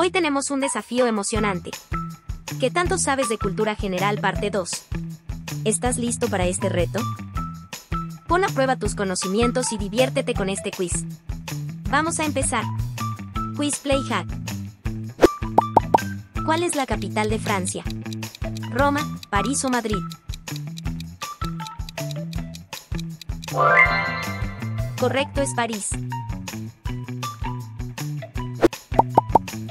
Hoy tenemos un desafío emocionante. ¿Qué tanto sabes de cultura general parte 2? ¿Estás listo para este reto? Pon a prueba tus conocimientos y diviértete con este quiz. Vamos a empezar. Quiz Play Hack. ¿Cuál es la capital de Francia? Roma, París o Madrid. Correcto es París.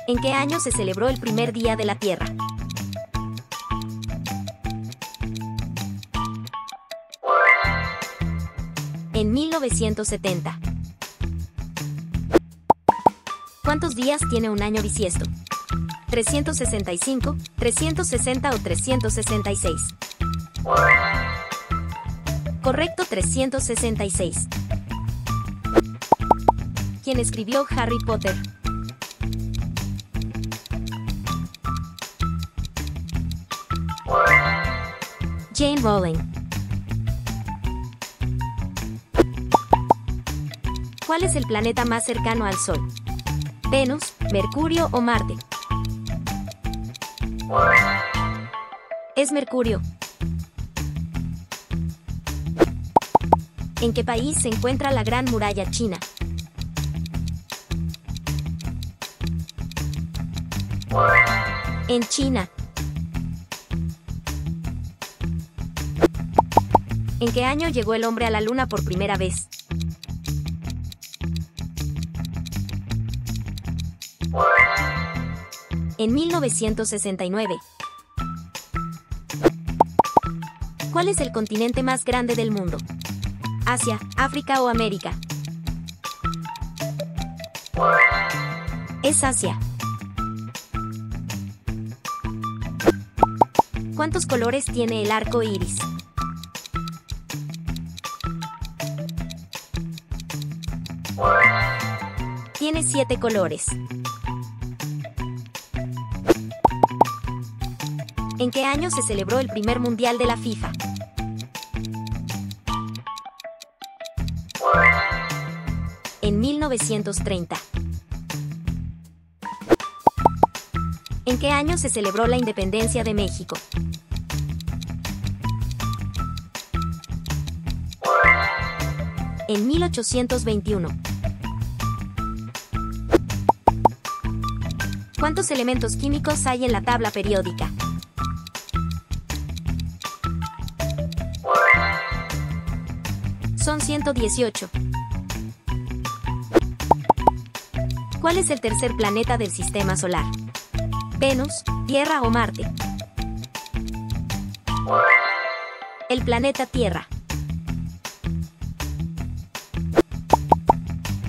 ¿En qué año se celebró el primer Día de la Tierra? En 1970. ¿Cuántos días tiene un año bisiesto? 365, 360 o 366. Correcto 366. ¿Quién escribió Harry Potter? Jane Rowling. ¿Cuál es el planeta más cercano al Sol? ¿Venus, Mercurio o Marte? Es Mercurio. ¿En qué país se encuentra la Gran Muralla China? En China. ¿En qué año llegó el hombre a la luna por primera vez? En 1969. ¿Cuál es el continente más grande del mundo? ¿Asia, África o América? Es Asia. ¿Cuántos colores tiene el arco iris? Tiene siete colores. ¿En qué año se celebró el primer mundial de la FIFA? En 1930. ¿En qué año se celebró la independencia de México? En 1821. ¿Cuántos elementos químicos hay en la tabla periódica? Son 118. ¿Cuál es el tercer planeta del sistema solar? ¿Venus, Tierra o Marte? El planeta Tierra.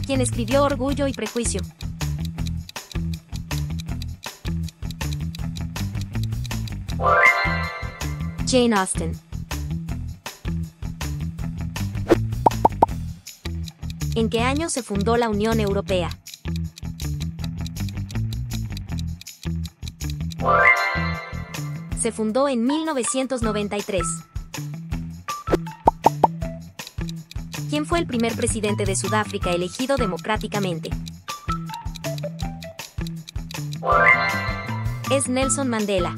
¿Quién escribió Orgullo y Prejuicio? Jane Austen. ¿En qué año se fundó la Unión Europea? Se fundó en 1993. ¿Quién fue el primer presidente de Sudáfrica elegido democráticamente? Es Nelson Mandela.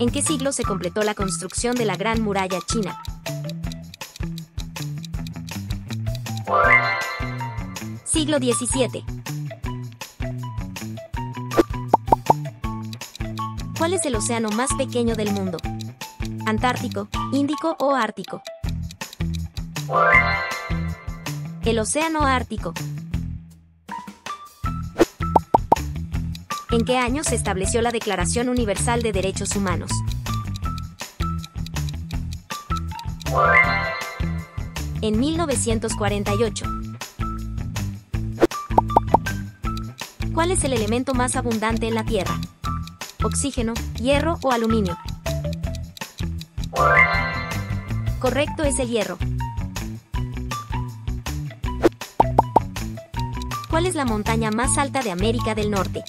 ¿En qué siglo se completó la construcción de la Gran Muralla China? Siglo XVII. ¿Cuál es el océano más pequeño del mundo? ¿Antártico, Índico o Ártico? El océano Ártico. ¿En qué año se estableció la Declaración Universal de Derechos Humanos? En 1948. ¿Cuál es el elemento más abundante en la Tierra? ¿Oxígeno, hierro o aluminio? Correcto es el hierro. ¿Cuál es la montaña más alta de América del Norte?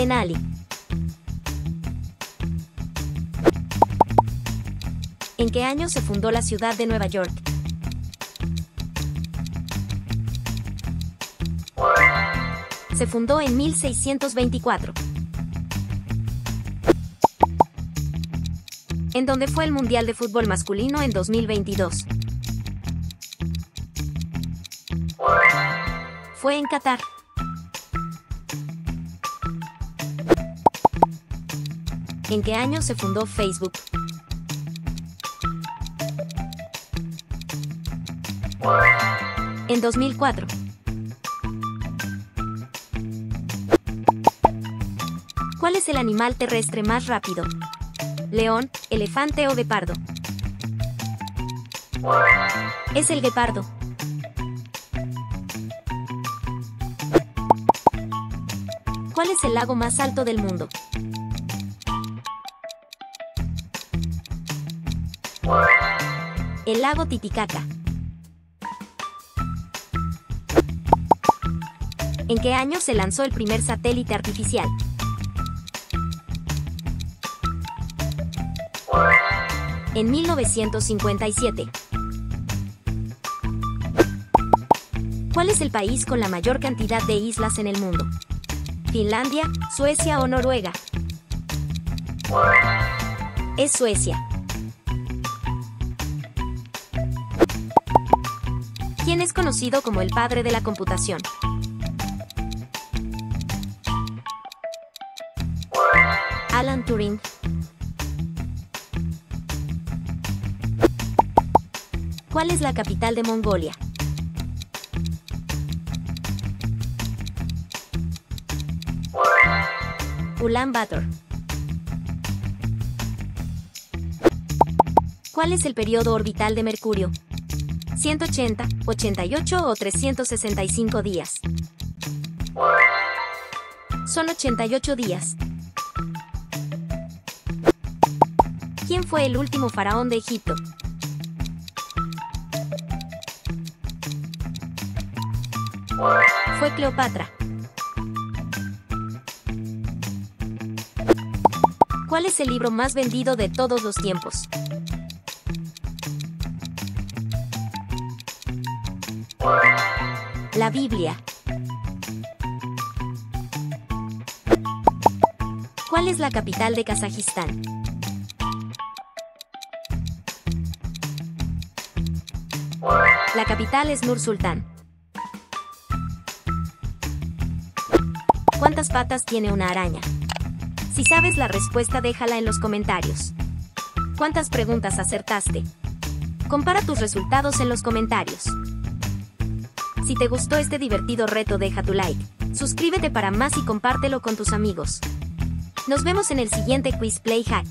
Denali. ¿En ¿En qué año se fundó la ciudad de Nueva York? Se fundó en 1624. En donde fue el Mundial de Fútbol Masculino en 2022. Fue en Qatar. ¿En qué año se fundó Facebook? En 2004. ¿Cuál es el animal terrestre más rápido? ¿León, elefante o guepardo? Es el guepardo. ¿Cuál es el lago más alto del mundo? El lago Titicaca. ¿En qué año se lanzó el primer satélite artificial? En 1957. ¿Cuál es el país con la mayor cantidad de islas en el mundo? ¿Finlandia, Suecia o Noruega? Es Suecia. ¿Quién es conocido como el padre de la computación? Alan Turing. ¿Cuál es la capital de Mongolia? Ulan Bator. ¿Cuál es el periodo orbital de Mercurio? 180, 88 o 365 días. Son 88 días. ¿Quién fue el último faraón de Egipto? Fue Cleopatra. ¿Cuál es el libro más vendido de todos los tiempos? La Biblia. ¿Cuál es la capital de Kazajistán? La capital es Nur Sultán. ¿Cuántas patas tiene una araña? Si sabes la respuesta déjala en los comentarios. ¿Cuántas preguntas acertaste? Compara tus resultados en los comentarios. Si te gustó este divertido reto deja tu like, suscríbete para más y compártelo con tus amigos. Nos vemos en el siguiente Quiz Play Hack.